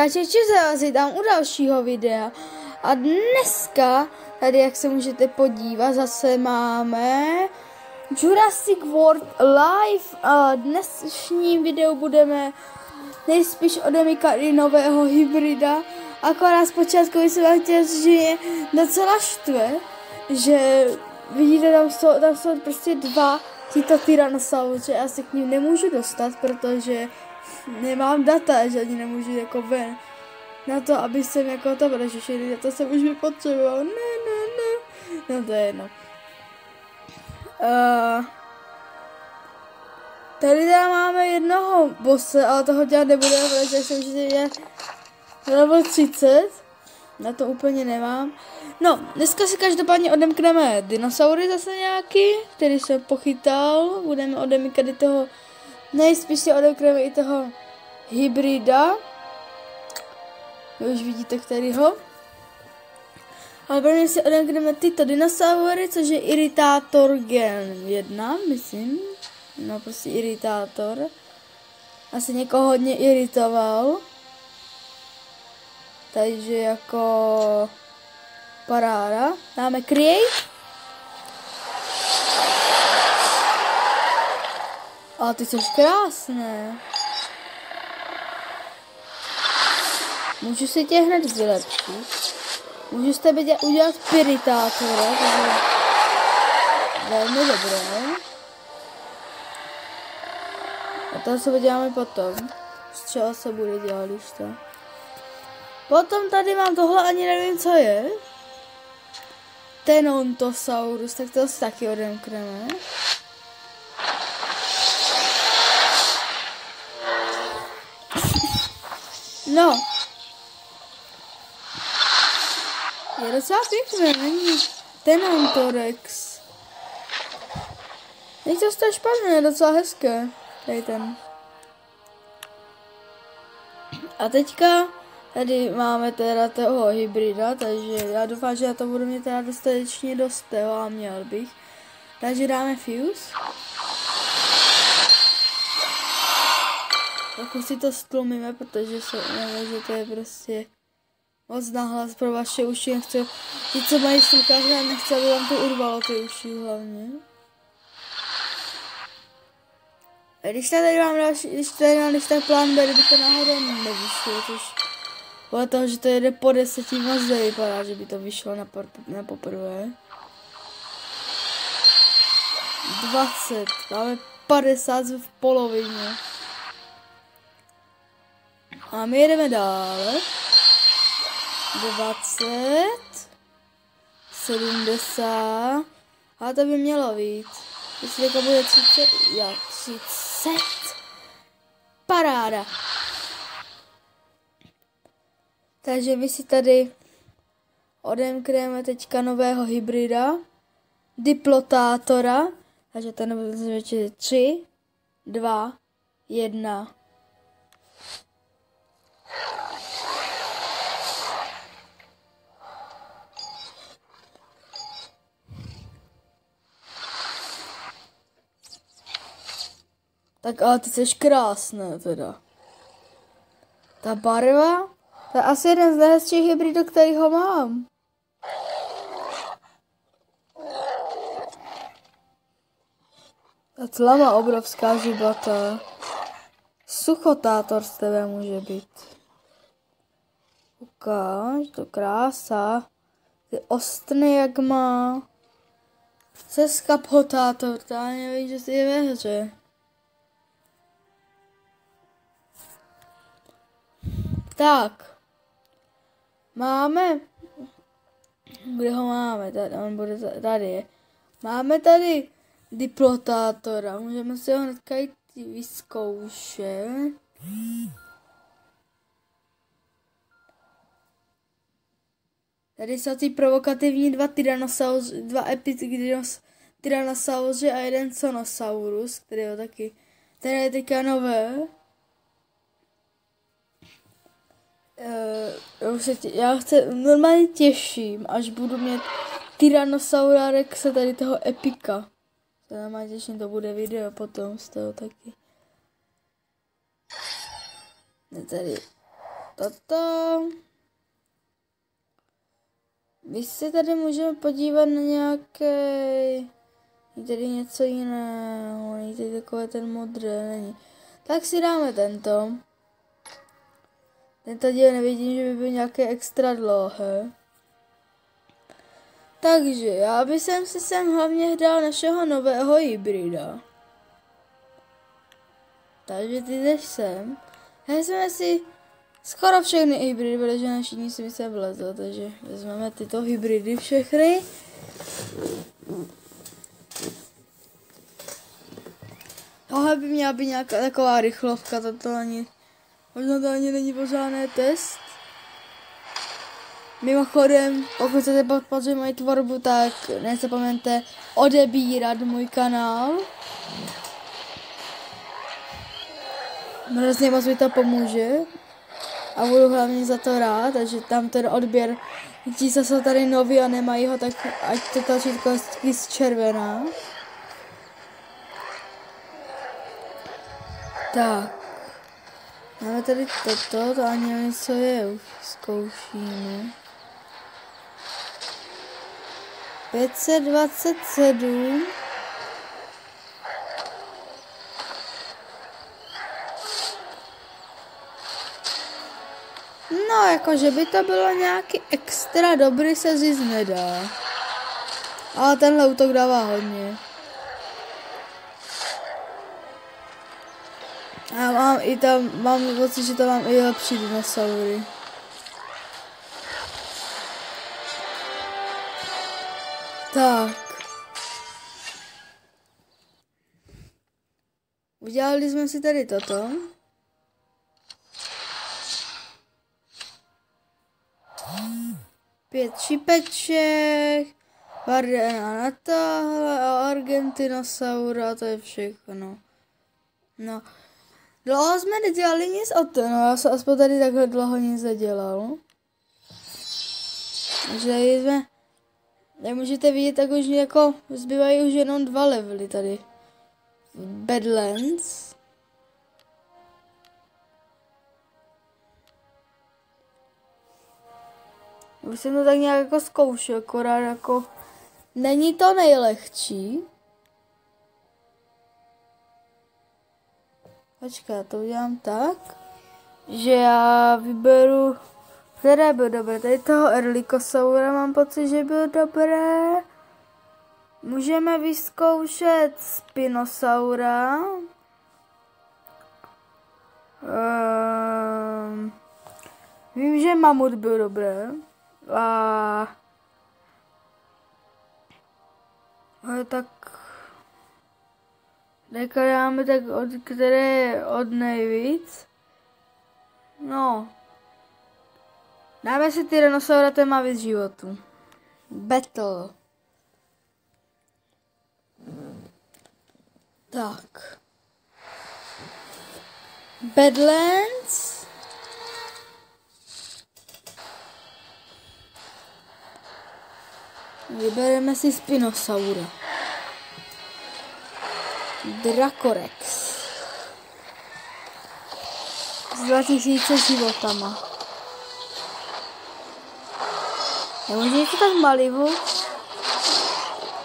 Takže se vás tam u dalšího videa. A dneska, tady jak se můžete podívat, zase máme Jurassic World Live. A dnešní video budeme nejspíš odemykat i nového hybrida. Akorát zpočátku jsem vám chtěl, že je docela štve, že vidíte, tam jsou, tam jsou prostě dva tyto tyrannosauři, já se k ním nemůžu dostat, protože nemám data, že ani nemůžu jako ven. Na to, aby jsem jako to, protože všechny data jsem už vypotřeboval. Ne, ne, ne. No to je jedno. Uh, tady teda máme jednoho bose, ale toho dělat nebudeme, protože jsem že je level 30. Na to úplně nemám. No, dneska si každopádně odemkneme dinosaury zase nějaký, který jsem pochytal. Budeme odemykat i toho, nejspíš si odemkneme i toho hybrida. Vy už vidíte kterýho. Ale prvně si odemkneme tyto dinosaury, což je Irritátor Gen 1, myslím. No prostě Irritátor. Asi někoho hodně iritoval. Takže jako paráda. Dáme create. A ty jsi krásné. Můžu si tě hned vylepšit. Můžu z tebe dělat, udělat spiritátora, takže velmi dobré. A to se uděláme potom. Z čeho se bude dělat, když to. Potom tady mám tohle, ani nevím, co je. Tenontosaurus, tak to si taky odemkneme. No. Je docela pěkné, není Tenontorex. Není to to špatné, je docela hezké. Tady ten. A teďka tady máme teda toho hybrida, takže já doufám, že já to budu mít teda dostatečně dost a měl bych. Takže dáme fuse. Trochu si to stlumíme, protože se nevím, že to je prostě moc nahlas pro vaše uši. Nechci, ti, co mají slucháře, nechci, aby vám to urvalo ty uši hlavně. A když tady mám další, když tady mám když tak plán B, kdyby to náhodou nevyšlo, což podle toho, že to jede po deseti moc vypadá, že by to vyšlo na, na poprvé. 20, máme 50 v polovině. A my jedeme dále. 20. 70. A to by mělo být. Jestli to bude 30, jo, 30. Paráda. Takže my si tady odemkneme teďka nového hybrida. Diplotátora. Takže ten bude 3, 2, 1. Tak ale ty jsi krásné teda. Ta barva, to je asi jeden z nejhezčích hybridů, který ho mám. Ta tlama obrovská žubatá. Suchotátor z tebe může být. Ukáž, to krása. Ty ostny jak má. Se skaphotátor, to ani neví, že jsi je ve hře. Tak. Máme. Kde ho máme? Tady, on bude tady. Máme tady diplotátora. Můžeme si ho hnedka jít vyzkoušet. Tady jsou ty provokativní dva tyrannosauři, dva epický tyrannosauři a jeden sonosaurus, který je taky, které je teďka nové. Uh, já, se tě, já se normálně těším, až budu mít Tyrannosaura Rexe, tady toho epika. To normálně těším, to bude video potom z toho taky. Tady toto. Vy se tady můžeme podívat na nějaké... Je tady něco jiného, není tady takové ten modré, není. Tak si dáme tento. Tento díl nevidím, že by byl nějaké extra dlouhé. Takže já bych si sem hlavně hrál našeho nového hybrida. Takže ty jdeš sem. Jsme si skoro všechny hybridy, protože na všichni si se vlezl, takže vezmeme tyto hybridy všechny. Tohle by měla být nějaká taková rychlovka, to ani, možná to ani není pořádný test. Mimochodem, pokud chcete podpořit moji tvorbu, tak nezapomeňte odebírat můj kanál. Hrozně moc mi to pomůže a budu hlavně za to rád, takže tam ten odběr, ti, co jsou tady noví a nemají ho, tak ať to tlačítko je červená. Tak. Máme tady toto, to ani nevím, co je, už zkoušíme. 527. No, jakože by to bylo nějaký extra dobrý se říct nedá. Ale tenhle útok dává hodně. A mám i tam, mám pocit, že tam mám i lepší dinosaury. Tak. Udělali jsme si tady toto. Pět šipeček, Vardena na tahle a Argentinosaura, to je všechno. No. Dlouho jsme nedělali nic o to, no já jsem aspoň tady takhle dlouho nic nedělal. Takže jsme jak můžete vidět, tak už jako zbývají už jenom dva levely tady. Badlands. Už jsem to tak nějak jako zkoušel, akorát jako není to nejlehčí. Počkej, já to udělám tak, že já vyberu které byl dobré? Tady toho Erlikosaura mám pocit, že byl dobré. Můžeme vyzkoušet Spinosaura. Um, vím, že Mamut byl dobré. A... Ale tak... Nekádáme tak od které od nejvíc. No, Dáme si Tyrannosaura, má víc životu. Battle. Tak. Badlands. Vybereme si Spinosaura. Dracorex. S 2000 životama. Nemůže něco tak malivu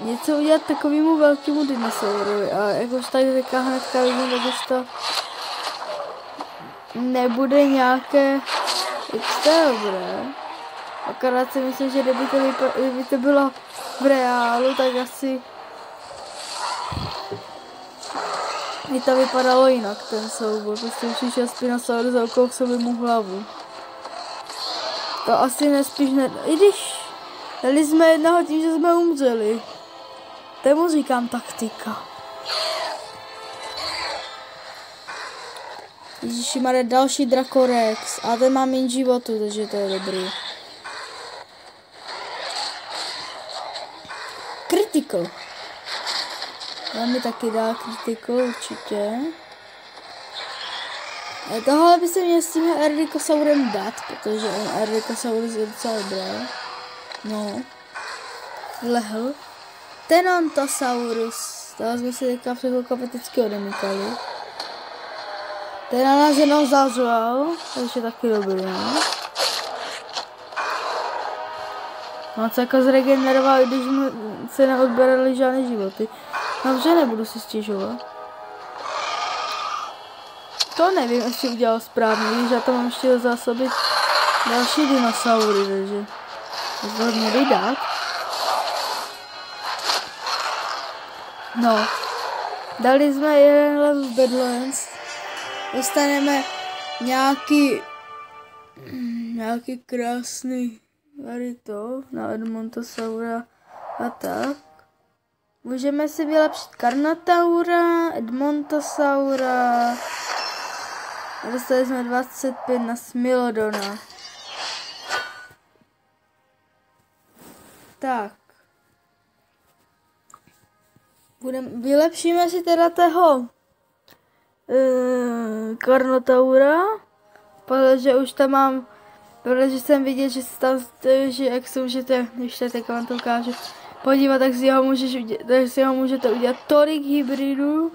něco udělat takovému velkému dinosaurovi. A jakož tady teďka hnedka vidím, tak už to nebude nějaké extra dobré. Akorát si myslím, že kdyby to, vypa- kdyby to bylo v reálu, tak asi by to vypadalo jinak, ten soubor. Prostě přišel Spinosaurus za okousl mu hlavu. To asi nespíš ne... I když dali jsme jednoho tím, že jsme umřeli. Tomu říkám taktika. Ježiši, má další Dracorex. A ten má méně životu, takže to je dobrý. Critical. Já mi taky dá critical určitě. Tohle by se měl s tím Erdikosaurem dát, protože on Erdikosaurus je docela dobré. No. Lehl. Tenontosaurus. Toho jsme si teďka před chvilkou odemykali. Ten na nás jenom zařval, takže taky dobrý, no. No co jako zregeneroval, když mu se neodberaly žádné životy. Dobře, nebudu si stěžovat. To nevím, jestli udělal správně, když já tam mám ještě zásobit další dinosaury, takže to měli dát. No, dali jsme jeden level Badlands, dostaneme nějaký nějaký krásný tady to na Edmontosaura a tak. Můžeme si vylepšit Carnotaura, Edmontosaura. A dostali jsme 25 na Smilodona. Tak. Budem, vylepšíme si teda toho uh, Carnotaura, protože už tam mám, protože jsem viděl, že tam, že jak se můžete, když teď vám to ukážu, podívat, tak si ho, můžeš udělat, tak si ho můžete udělat tolik hybridů,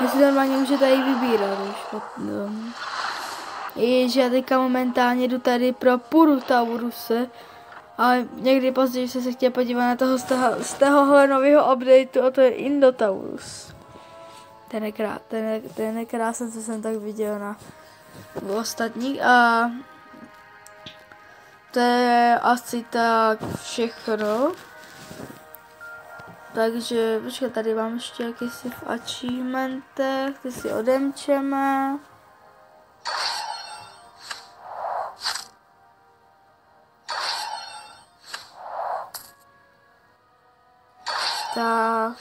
že si normálně můžete i vybírat už potom. I že já teďka momentálně jdu tady pro Puru Tauruse, ale někdy později se se chtěl podívat na toho z, toho, z tohohle nového updateu a to je Indotaurus. Ten je, ten, ten je krásný, co jsem tak viděl na ostatních a to je asi tak všechno. Takže, počkej, tady mám ještě jakýsi v achievementech, ty si odemčeme. Tak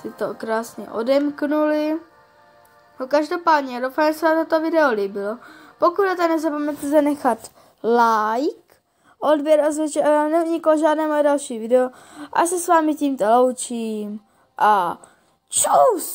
si to krásně odemknuli. No každopádně, doufám, že se vám toto video líbilo. Pokud to nezapomeňte zanechat like, odběr a zvětšení, aby nevniklo žádné moje další video. A se s vámi tímto loučím. A čus!